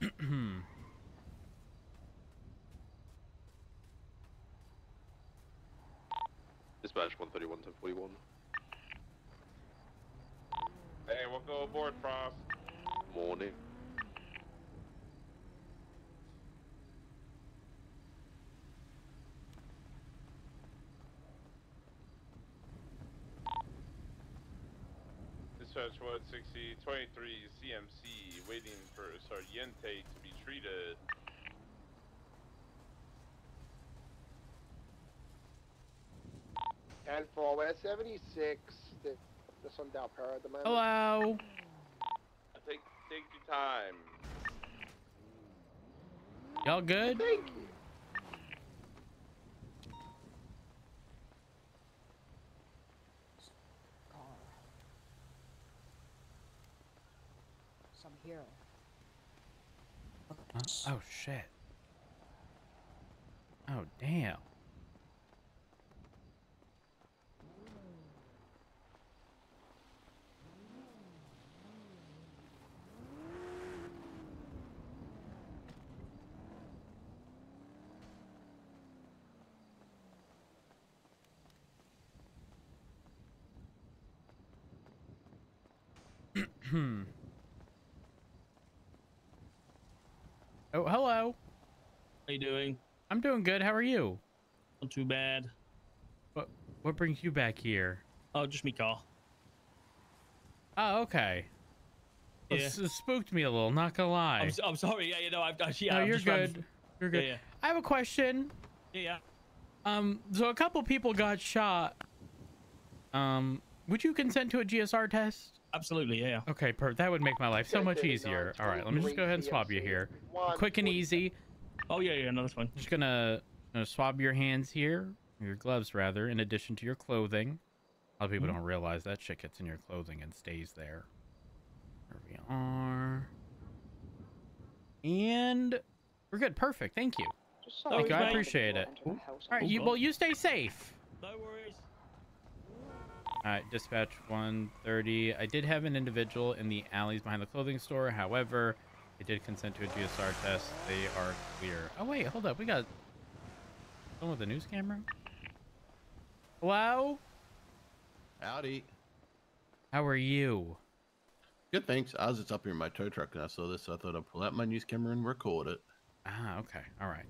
Dispatch 131 to 41. Hey, we'll go aboard, Frost. Morning. This Dispatch 160, 23 CMC, waiting for Sargente to be treated. And for West 76, the, this on Del Perro at the moment. Hello. Take, take your time. Y'all good? Thank you. Oh shit. Oh damn. Hmm. Oh, hello. How you doing? I'm doing good. How are you? Not too bad. What what brings you back here? Oh, just me car. Oh, okay. Yeah. it spooked me a little, not gonna lie. I'm, I'm sorry. Yeah, you know, I've, I, yeah, no, you're good. You're good. Yeah, yeah. I have a question. Yeah, yeah. Um, so a couple people got shot. Um, would you consent to a GSR test? Absolutely, yeah. Okay, per that would make my life so much easier. All right, let me just go ahead and swab you here. Quick and easy. Oh yeah, yeah, no, that's fine. Just gonna, gonna swab your hands here, your gloves rather, in addition to your clothing. A lot of people Mhm. don't realize that shit gets in your clothing and stays there. There we are. And we're good. Perfect. Thank you. Just saw Thank you. a I man appreciate it. enter the house. All right. You, well, you stay safe. No worries. Right, dispatch 130. I did have an individual in the alleys behind the clothing store. However, they did consent to a GSR test. They are clear. Oh, wait, hold up. We got someone with a news camera? Hello? Howdy. How are you? Good, thanks. I was just up here in my tow truck and I saw this, so I thought I'd pull out my news camera and record it. Ah, okay. All right.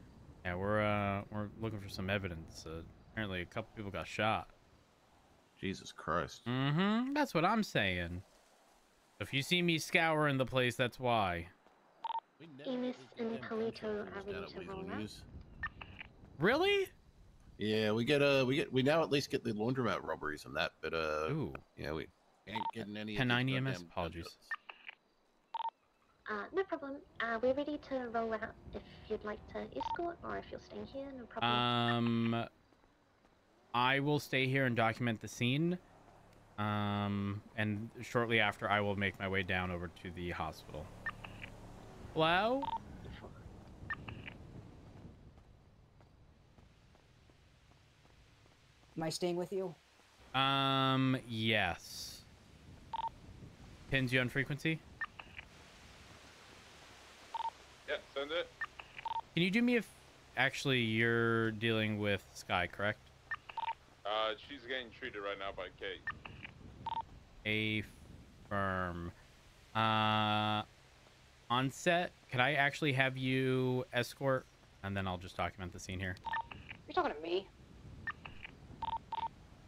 Yeah, we're uh we're looking for some evidence. Uh, apparently, a couple people got shot. Jesus Christ. Mm-hmm. That's what I'm saying. If you see me scouring the place, that's why. Enos and Polito are ready to roll out. Really? Yeah, we get uh we get we now at least get the laundromat robberies and that, but uh Ooh. yeah, we ain't getting any of 1090 EMS. goddamn Apologies. Uh, no problem. Uh, we're ready to roll out if you'd like to escort or if you're staying here, no problem. Um, I will stay here and document the scene. Um, and shortly after, I will make my way down over to the hospital. Hello? Am I staying with you? Um, yes. Pins you on frequency? Yeah, send it. Can you do me if actually you're dealing with Sky, correct? Uh, she's getting treated right now by Kate. A firm. Uh, on set, could I actually have you escort? And then I'll just document the scene here. You're talking to me.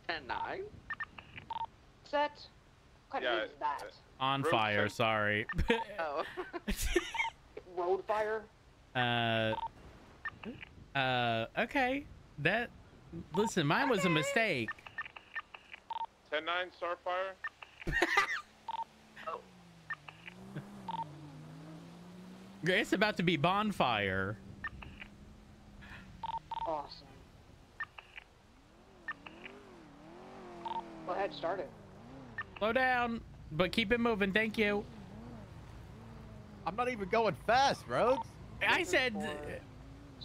10 9? Set. What kind Yeah, is that? On Road fire, trip. sorry. Oh. Road fire. uh, uh, okay. That, listen, mine was a mistake. 10 9 Starfire? It's about to be bonfire. Awesome. Go ahead, start it. Slow down, but keep it moving. Thank you. I'm not even going fast, Rogues. I said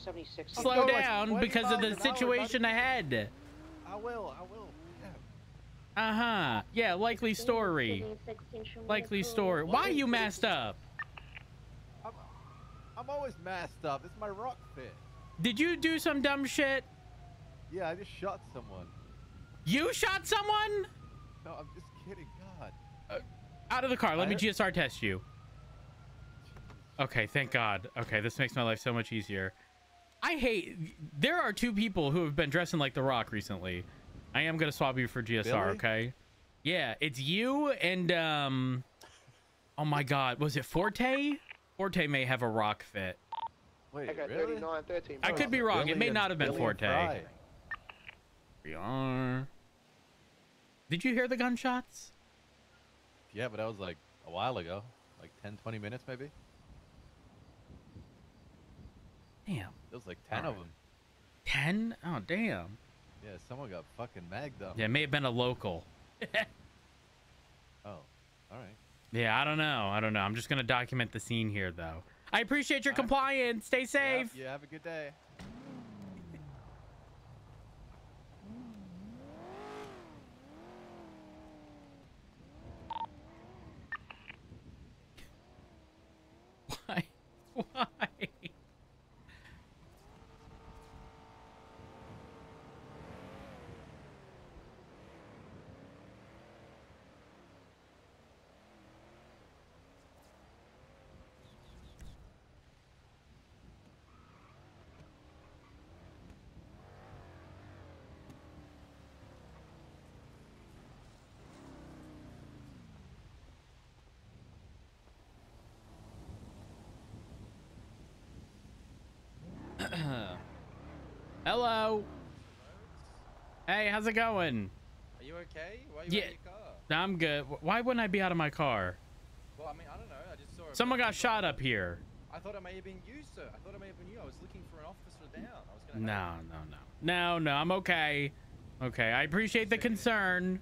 76. slow going down 20 because of the an hour, situation ahead. I will. I will. Yeah. Uh huh. Yeah, likely story. Likely story. Why are you messed up? I'm, I'm always masked up. This is my rock fit. Did you do some dumb shit? Yeah, I just shot someone. You shot someone? No, I'm just kidding. God. Out of the car. Let me GSR test you. Okay, thank God. Okay, this makes my life so much easier. I hate. There are two people who have been dressing like The Rock recently. I am gonna swap you for GSR. Billy? Okay. Yeah, it's you and um. Oh my God, was it Forte? Forte may have a rock fit. Wait, I got really? 39, 13. I could be wrong. it may not have been Billy Forte. Fry. We are. Did you hear the gunshots? Yeah, but that was like a while ago. Like 10, 20 minutes maybe. Damn. There was like 10 of them. Ten? Oh damn. Yeah, someone got fucking magged up. Yeah, it may have been a local. Oh, all right. Yeah, I don't know. I don't know. I'm just gonna document the scene here, though. I appreciate your compliance. Stay safe. Yeah, have a good day. Why? Why? Hello. Hey, how's it going? Are you okay? Why are you Yeah. out of your car? I'm good. Why wouldn't I be out of my car? Well, I mean, I don't know. I just saw. Someone got shot up here. I thought it may have been you, sir. I thought it may have been you. I was looking for an officer down. I was gonna. No, no, no. No, no, I'm okay. Okay, I appreciate the concern.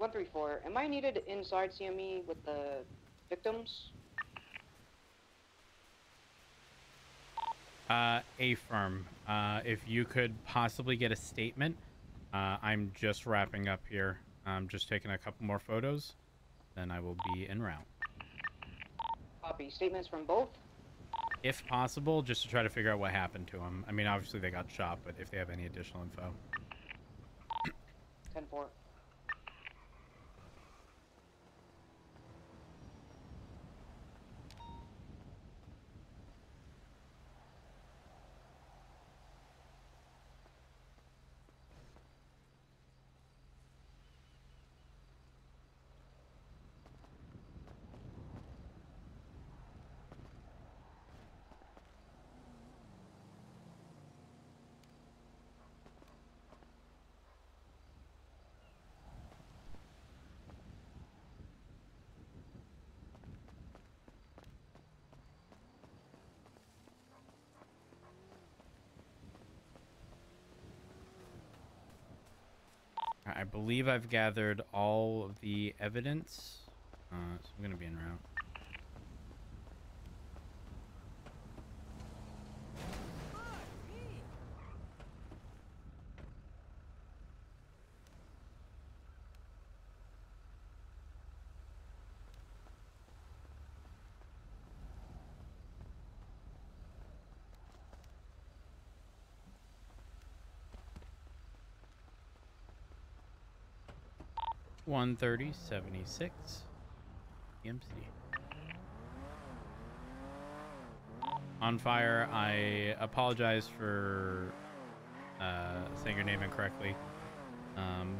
134, am I needed inside CME with the victims? Uh, a firm. Uh, if you could possibly get a statement, uh, I'm just wrapping up here. I'm just taking a couple more photos, then I will be in route. Copy. Statements from both? If possible, just to try to figure out what happened to them. I mean, obviously they got shot, but if they have any additional info. 10-4. Believe I've gathered all of the evidence. Uh, so I'm gonna be en route. One thirty seventy six. CMC. On fire, I apologize for uh, saying your name incorrectly. Um,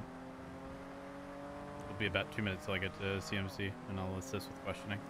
it'll be about two minutes till I get to CMC, and I'll assist with questioning.